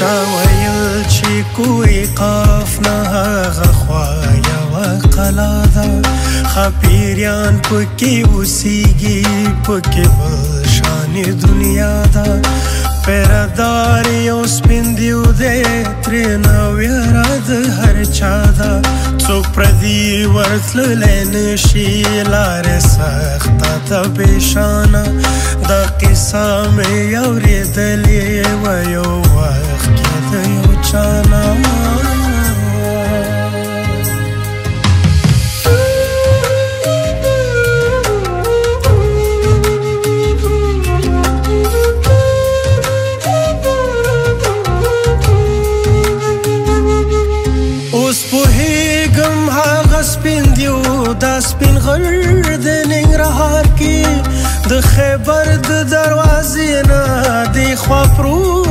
چا ویل چې کوی قاف نه هغه خوا یوه قلا ده خپیریان پکې اوسیږي پکې بل شانې دنیا ده پیردار یو سپین دیو دی ترېنه ویره د هر چا ده څوک پردي ورتللی نشي لارې سخته ده بېشانه دا قیسه مې اورېدلې ویو روشنم سپین دیو دا سپین غر د ننګرهار کې د خیبر د دروازې نه دی خوا پروت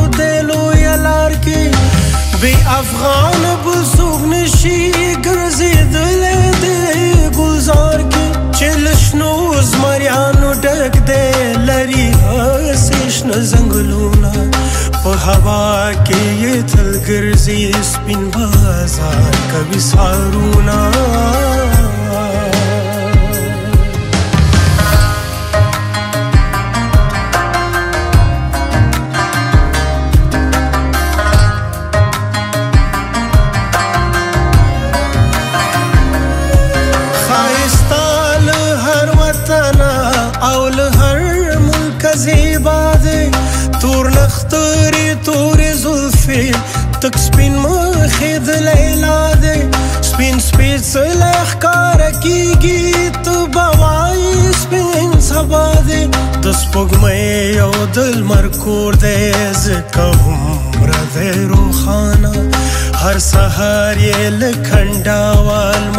بی افغان بزرگ نشی گرزیدل دی گلزار کی چلشنو زمریانو ډک دی لري اسشن زنګلونا په هوا کې یې تل ګرځي سپین بازار کوي سارونا او له هر ملک زیبا دی تور لخترې تورې زلفې تک سپین مخې د لیلا دی سپین سپېڅلی ښکاره کېږي ته به وایي سپین سبا دی د سپوږمۍ او د لمر کور دی ځکه هومره دی روښانه هر سهار یې له کنډاوال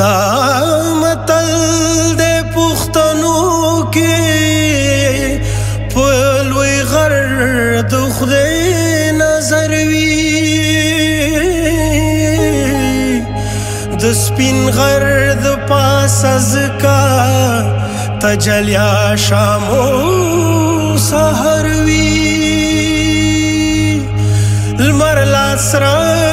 دا متل د پښتنو کې په لوی غر د خدای نظر وی د سپین غر د پاس ازکا تجلیا شامو سحر وی المر لاسره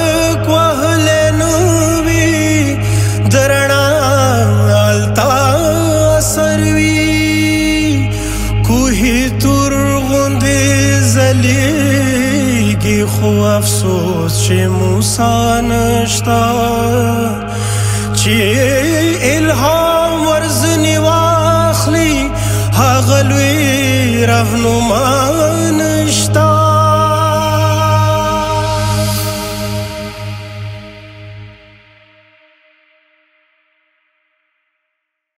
خو افسوس چې موسی نشتا چې الهام ورزنی واخلي هغه لوی رهنما